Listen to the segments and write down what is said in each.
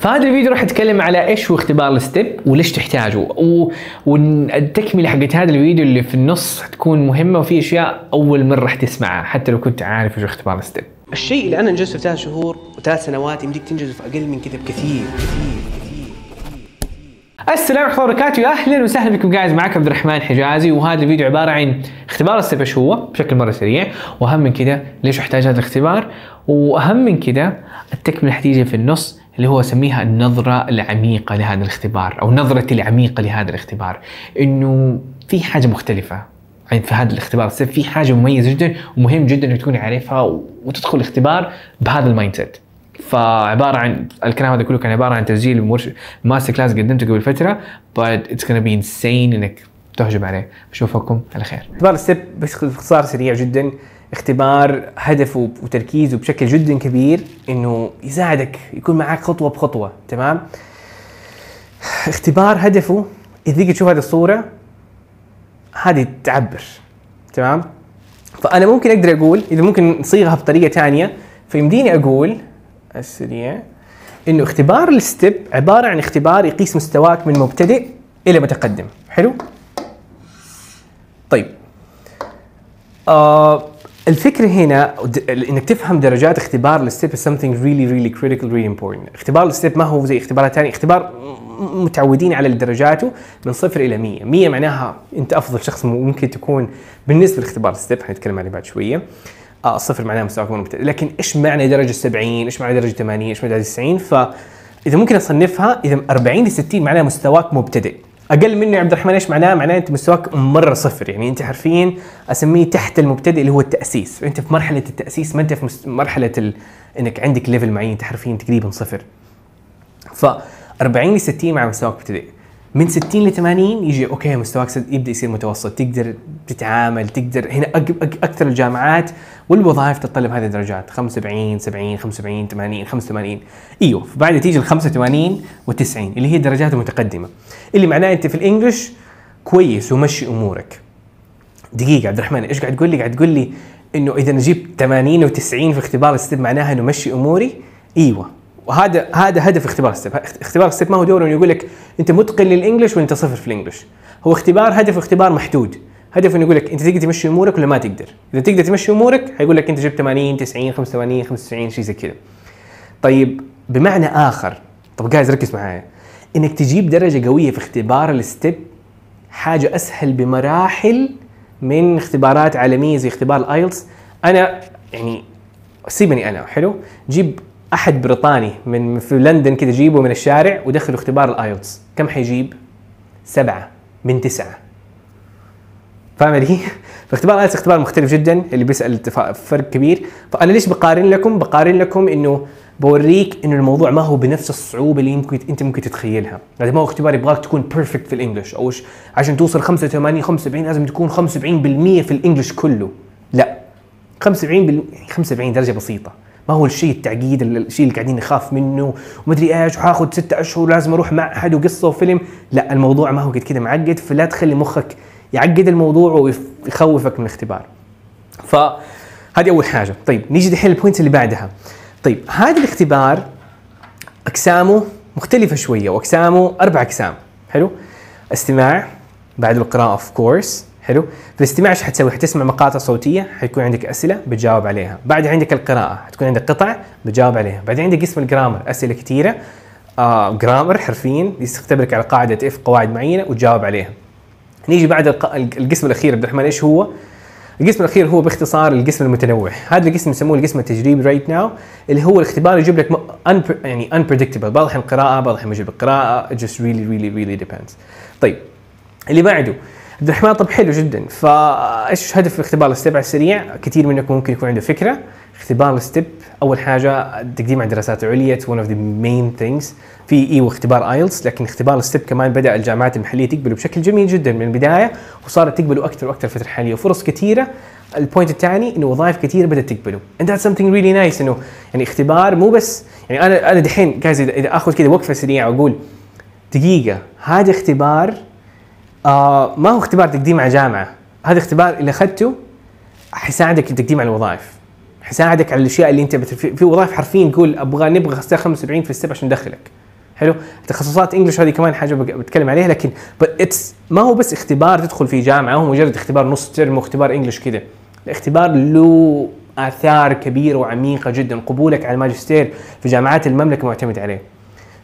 فهذا الفيديو راح أتكلم على إيش هو اختبار ال STEP وليش تحتاجه. و... والتكملة حقت هذا الفيديو اللي في النص حتكون مهمة وفي أشياء أول مرة راح تسمعها حتى لو كنت عارف إيش اختبار ال STEP. الشيء اللي أنا أنجزته في ثلاث شهور وثلاث سنوات يمديك تنجزه في أقل من كذا بكثير. كثير السلام عليكم ورحمة الله وبركاته. أهلا وسهلا بكم guys معك عبد الرحمن حجازي وهذا الفيديو عبارة عن اختبار ال STEP إيش هو بشكل مرة سريع وأهم من كده ليش أحتاج هذا الاختبار وأهم من كده التكملة حتيجي في النص اللي هو أسميها النظرة العميقة لهذا الاختبار أو نظرتي العميقة لهذا الاختبار. إنه في حاجة مختلفة. يعني في هذا الاختبار في حاجة مميزة جدا ومهم جدا إنك تكون عارفها وتدخل الاختبار بهذا ال mindset فعبارة عن الكلام هذا كله كان عبارة عن تسجيل. masterclass قدمته قبل فترة but it's gonna be insane إنك تهجم عليه. بشوفكم على خير. اختبار ال STEP باختصار سريع جدا. اختبار هدفه وتركيزه بشكل جدا كبير إنه يساعدك يكون معك خطوة بخطوة تمام؟ اختبار هدفه إذا تشوف هذه الصورة هذه تعبر تمام؟ فأنا ممكن أقدر أقول إذا ممكن نصيغها بطريقة ثانية فيمديني أقول السريع إنه اختبار الستيب عبارة عن اختبار يقيس مستواك من مبتدئ إلى متقدم حلو؟ طيب. آه الفكرة هنا إنك تفهم درجات اختبار ال STEP something really really critical really important. اختبار ال STEP ما هو زي اختبارات ثانية اختبار متعودين على درجاته من صفر إلى 100 100 معناها أنت أفضل شخص ممكن تكون بالنسبة لاختبار ال STEP حنتكلم عليه بعد شوية. آه صفر معناها مستواك مبتدئ. لكن إيش معنى درجة 70 إيش معنى درجة 80 إيش معنى درجة 90 فاذا ممكن أصنفها إذا 40 ل 60 معناها مستواك مبتدئ. أقل منه يا عبد الرحمن إيش معناه؟ معناه أنت مستواك مرة صفر. يعني أنت حرفيا أسميه تحت المبتدئ اللي هو التأسيس. فانت في مرحلة التأسيس ما أنت في مرحلة ال... إنك عندك level معين أنت حرفيا تقريبا صفر. ف 40 ل 60 مع مستواك مبتدئ. من 60 ل 80 يجي okay مستواك يبدأ يصير متوسط تقدر تتعامل تقدر هنا أكثر الجامعات والوظائف تتطلب هذه الدرجات 75 70 75 80 85 إيوه بعدها تيجي ال 85 و90 اللي هي الدرجات المتقدمة. اللي معناه أنت في ال English كويس ومشي أمورك. دقيقة عبد الرحمن إيش قاعد تقول لي؟ قاعد تقول لي إنه إذا جبت 80 و90 في اختبار ال STEP معناها أنه مشي أموري؟ إيوه. وهذا هذا هدف اختبار ال STEP اختبار ال STEP ما هو دوره إنه يقول لك أنت متقن لل English وأنت صفر في ال English هو اختبار هدف اختبار محدود. هدفه إنه يقول لك أنت تقدر تمشي أمورك ولا ما تقدر؟ إذا تقدر تمشي أمورك حيقول لك أنت جبت 80 90 85 95 شيء زي كذا. طيب بمعنى آخر طب guys ركز معايا. إنك تجيب درجة قوية في اختبار ال STEP حاجة أسهل بمراحل من اختبارات عالمية زي اختبار ال IELTS. أنا يعني سيبني أنا حلو؟ جيب أحد بريطاني من في لندن كذا جيبه من الشارع ودخله اختبار ال IELTS كم حيجيب؟ سبعة من تسعة. فاهم علي؟ فاختبار ال IELTS اختبار مختلف جدا اللي بيسأل فرق كبير. فأنا ليش بقارن لكم؟ بقارن لكم إنه بوريك إنه الموضوع ما هو بنفس الصعوبة اللي يمكن أنت ممكن تتخيلها، يعني ما هو اختبار يبغاك تكون perfect في ال English. أو عشان توصل 85 75 لازم تكون 75% في ال English كله، لا. 75 بال... 75 درجة بسيطة. ما هو الشيء التعقيد الشيء اللي قاعدين نخاف منه ومدري إيش وحاخذ ستة أشهر لازم أروح معهد وقصة وفيلم. لا الموضوع ما هو قد كذا معقد فلا تخلي مخك يعقد الموضوع ويخوفك من الاختبار. فهذه أول حاجة. طيب نيجي دحين ال point اللي بعدها. طيب هذا الاختبار أقسامه مختلفة شوية وأقسامه أربع أقسام. حلو؟ استماع بعد القراءة of course حلو؟ في الاستماع إيش حتسوي؟ حتسمع مقاطع صوتية حيكون عندك أسئلة بتجاوب عليها. بعد عندك القراءة حتكون عندك قطع بتجاوب عليها. بعدين عندك قسم ال grammar أسئلة كثيره آه grammar حرفيا يختبرك على قاعدة of قواعد معينة وتجاوب عليها. نيجي بعد القسم الأخير عبد الرحمن إيش هو؟ القسم الأخير هو باختصار القسم المتنوع. هذا القسم يسموه القسم التجريبي right now اللي هو الاختبار يجيب لك يعني unpredictable. بعض الاحيان قراءه بعض الاحيان يجيب قراءه just really really really depends. طيب اللي بعده عبد الرحمن طب حلو جدا. فايش هدف اختبار ال STEP على السريع؟ كثير منكم ممكن يكون عنده فكرة. اختبار ال STEP أول حاجة تقديم على الدراسات العليا one of the main things في إيوه اختبار IELTS لكن اختبار ال STEP كمان بدأ الجامعات المحلية تقبله بشكل جميل جدا من البداية وصارت تقبله أكثر وأكثر الفترة الحالية. وفرص كثيرة. ال point الثاني إنه وظائف كثيرة بدأت تقبله. And that's something really nice إنه يعني اختبار مو بس يعني أنا أنا دحين guys إذا آخذ كذا وقفة سريعة وأقول دقيقة هذا اختبار آه ما هو اختبار تقديم على جامعة. هذا اختبار اللي أخذته حيساعدك في تقديم على الوظائف. حيساعدك على الأشياء اللي أنت بتف... في وظائف حرفيا تقول أبغى نبغى 75 في ال STEP عشان ندخلك حلو؟ تخصصات English هذه كمان حاجة بتكلم عليها لكن it's ما هو بس اختبار تدخل في جامعة هو مجرد اختبار نص ترم واختبار English كده. الاختبار له آثار كبيرة وعميقة جدا. قبولك على الماجستير في جامعات المملكة معتمد عليه.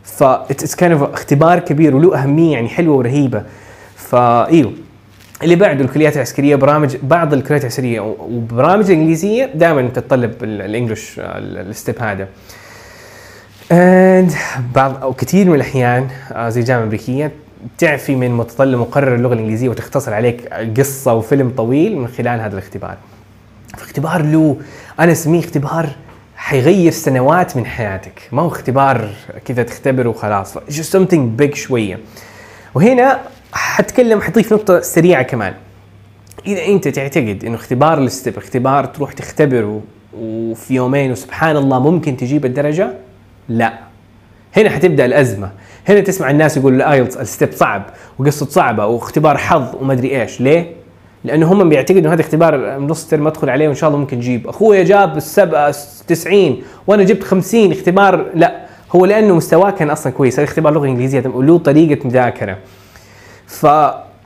ف it's كان اختبار كبير وله أهمية يعني حلوة ورهيبة. فايوه اللي بعده الكليات العسكرية برامج بعض الكليات العسكرية وبرامج الانجليزيه دائما تتطلب ال- ال English ال- ال STEP هذا and بعض أو كثير من الأحيان آه، زي الجامعة الأمريكية تعفي من متطلب مقرر اللغة الإنجليزية وتختصر عليك قصة وفيلم طويل من خلال هذا الاختبار. فاختبار له أنا أسميه اختبار حيغير سنوات من حياتك، ما هو اختبار كذا تختبره وخلاص، something big شوية. وهنا حتكلم حضيف نقطة سريعة كمان. إذا أنت تعتقد إنه اختبار الستيب اختبار تروح تختبره وفي يومين وسبحان الله ممكن تجيب الدرجة؟ لا. هنا حتبدأ الأزمة. هنا تسمع الناس يقول ال IELTS ال STEP صعب وقصة صعبة واختبار حظ وما ادري إيش. ليه؟ لأنه هم بيعتقدوا هذا اختبار نص ترم أدخل عليه وإن شاء الله ممكن أجيب أخويا جاب السبعة 90 وأنا جبت 50 اختبار لا. هو لأنه مستواه كان أصلا كويس. هذا اختبار لغة إنجليزية وله طريقة مذاكرة. ف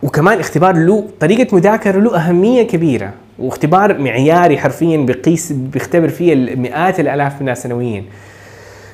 وكمان اختبار له طريقة مذاكرة له أهمية كبيرة. واختبار معياري حرفيا بيقيس بيختبر فيه مئات الآلاف من الناس سنويا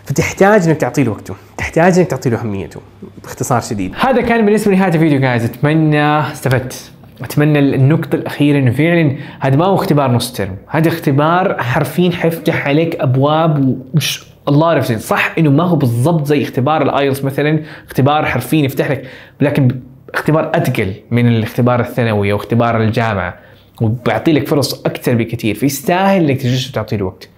فتحتاج إنك تعطي له وقته، تحتاج إنك تعطي له أهميته. باختصار شديد. هذا كان بالنسبة لنهايه الفيديو جايز أتمنى استفدت. أتمنى النقطة الأخيرة إنه فعلا هذا ما هو اختبار نص ترم، هذا اختبار حرفيا حيفتح عليك أبواب ومش الله زين. صح إنه ما هو بالضبط زي اختبار الآيلتس مثلا، اختبار حرفيا يفتح لك. لكن اختبار أثقل من الاختبار الثانوي أو اختبار الجامعة وبيعطي لك فرص أكثر بكثير، فيستاهل إنك تجلس وتعطي له وقت.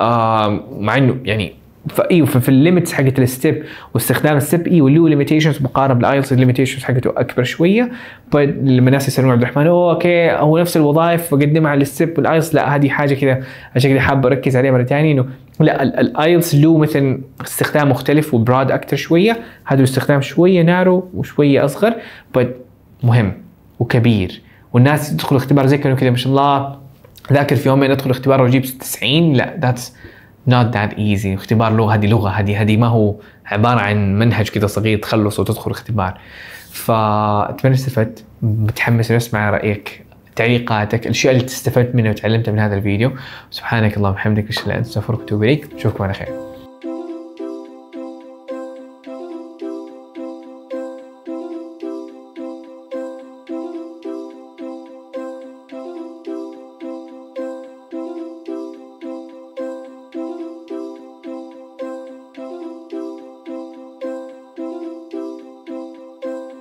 آه مع إنه يعني فايوه في ال limits حقت ال STEP واستخدام ال STEP أيوه له limitations مقارنه بال IELTS ال limitations حقته أكبر شوية. but لما الناس يسألون عبد الرحمن أوه okay هو نفس الوظائف بقدمها على ال STEP وال IELTS لا هذه حاجة كذا عشان كذا حابب أركز عليها مرة ثانية إنه لا ال IELTS له مثلا استخدام مختلف و broad أكثر شوية. هذا استخدام شوية نارو وشوية أصغر but مهم وكبير. والناس تدخل اختبار زي كانوا كذا ما شاء الله ذاكر في يومين أدخل اختبار وأجيب 90 لا ذاتس not that easy. اختبار لغة هذه لغة هذه هذه ما هو عبارة عن منهج كذا صغير تخلص وتدخل اختبار. فأتمنى استفدت. متحمس أسمع رأيك تعليقاتك الأشياء اللي استفدت منها وتعلمتها من هذا الفيديو. سبحانك اللهم وبحمدك أشهد أن لا إله إلا أنت أستغفرك وأتوب إليك. اشوفكم على خير.